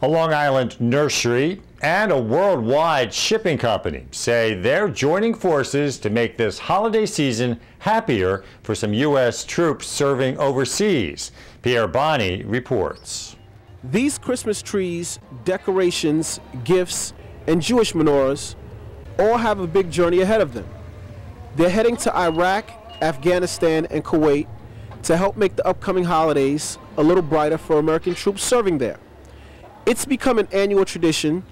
A Long Island nursery and a worldwide shipping company say they're joining forces to make this holiday season happier for some U.S. troops serving overseas. Pierre Bonny reports. These Christmas trees, decorations, gifts, and Jewish menorahs all have a big journey ahead of them. They're heading to Iraq, Afghanistan, and Kuwait to help make the upcoming holidays a little brighter for American troops serving there. It's become an annual tradition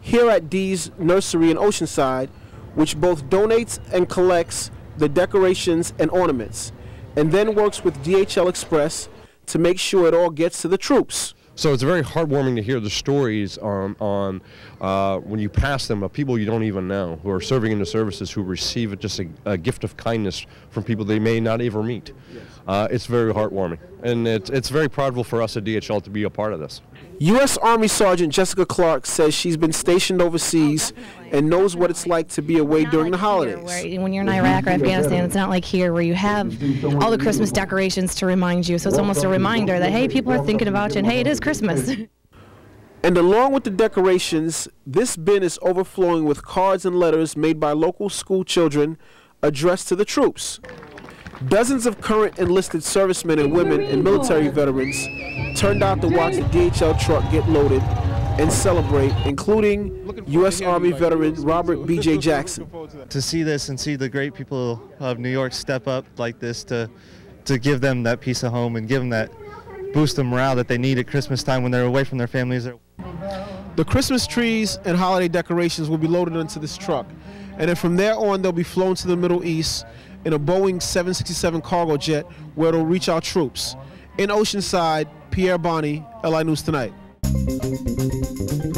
here at Dee's Nursery in Oceanside, which both donates and collects the decorations and ornaments, and then works with DHL Express to make sure it all gets to the troops. So it's very heartwarming to hear the stories on, on uh, when you pass them of people you don't even know who are serving in the services who receive just a, a gift of kindness from people they may not ever meet. Yes. Uh, it's very heartwarming, and it's, it's very proudful for us at DHL to be a part of this. U.S. Army Sergeant Jessica Clark says she's been stationed overseas and knows what it's like to be away during like the holidays. Here, when you're in Iraq or Afghanistan, it's not like here where you have all the Christmas decorations to remind you. So it's almost a reminder that, hey, people are thinking about you, and hey, it is Christmas. And along with the decorations, this bin is overflowing with cards and letters made by local school children addressed to the troops. Dozens of current enlisted servicemen and women and military veterans turned out to watch the DHL truck get loaded and celebrate, including U.S. Army veteran Robert B.J. Jackson. To see this and see the great people of New York step up like this to, to give them that piece of home and give them that boost of morale that they need at Christmas time when they're away from their families. The Christmas trees and holiday decorations will be loaded into this truck, and then from there on they'll be flown to the Middle East in a Boeing 767 cargo jet where it'll reach our troops. In Oceanside, Pierre Bonny, LI News Tonight. Thank you.